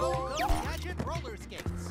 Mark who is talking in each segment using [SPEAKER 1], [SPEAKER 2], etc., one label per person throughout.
[SPEAKER 1] Go, go, Gadget roller skates.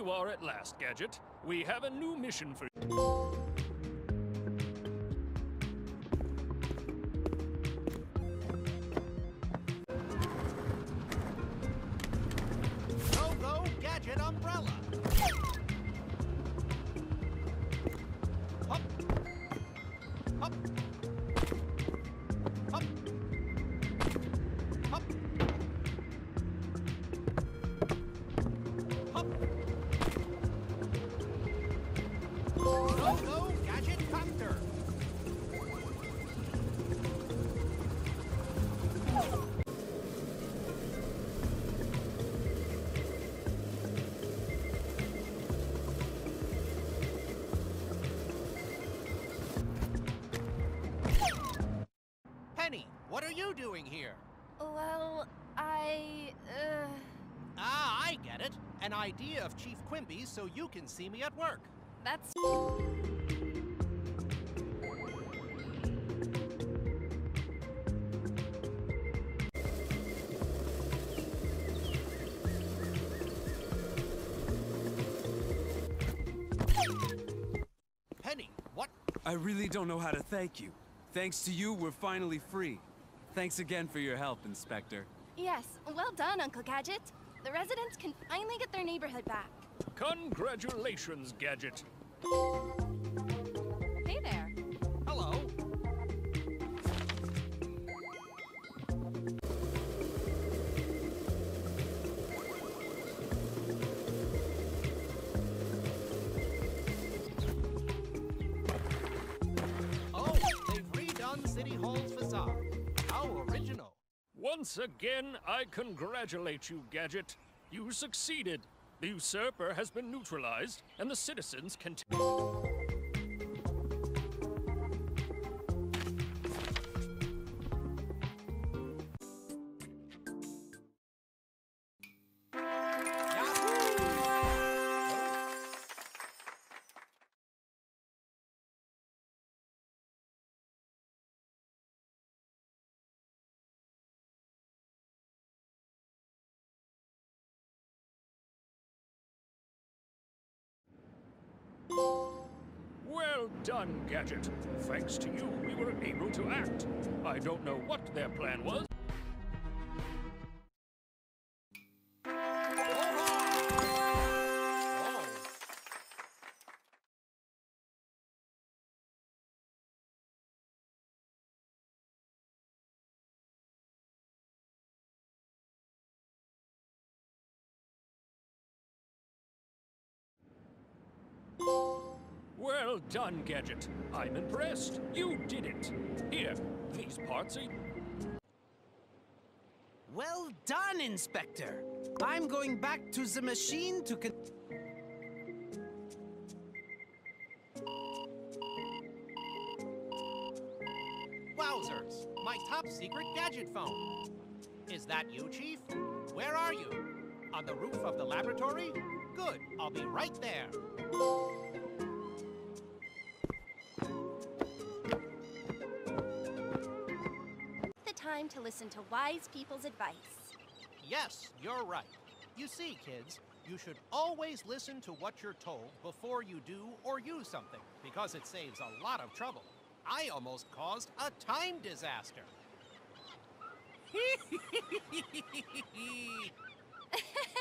[SPEAKER 2] you are at last, Gadget. We have a new mission for you.
[SPEAKER 1] Go, go, Gadget umbrella. What are you doing here?
[SPEAKER 3] Well, I. Uh,
[SPEAKER 1] Ah, I get it. An idea of Chief Quimby's so you can see me at work.
[SPEAKER 3] That's.
[SPEAKER 1] Penny, what?
[SPEAKER 4] I really don't know how to thank you. Thanks to you, we're finally free. Thanks again for your help, Inspector.
[SPEAKER 3] Yes, well done, Uncle Gadget. The residents can finally get their neighborhood back.
[SPEAKER 2] Congratulations, Gadget.
[SPEAKER 3] Hey there.
[SPEAKER 1] Hello. Oh, they've redone City Hall's facade. How original.
[SPEAKER 2] Once again, I congratulate you, Gadget. You succeeded. The usurper has been neutralized, and the citizens can. Well done, Gadget. Thanks to you, we were able to act. I don't know what their plan was. Well done, Gadget. I'm impressed. You did it. Here, these parts are.
[SPEAKER 5] Well done, Inspector. I'm going back to the machine to con-
[SPEAKER 1] Wowzers! My top secret gadget phone. Is that you, Chief? Where are you? On the roof of the laboratory? Good. I'll be right there.
[SPEAKER 3] The time to listen to wise people's advice.
[SPEAKER 1] Yes, you're right. You see, kids, you should always listen to what you're told before you do or use something, because it saves a lot of trouble. I almost caused a time disaster.